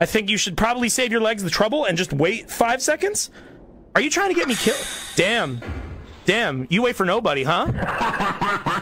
I think you should probably save your legs the trouble and just wait five seconds. Are you trying to get me killed? Damn. Damn. You wait for nobody, huh?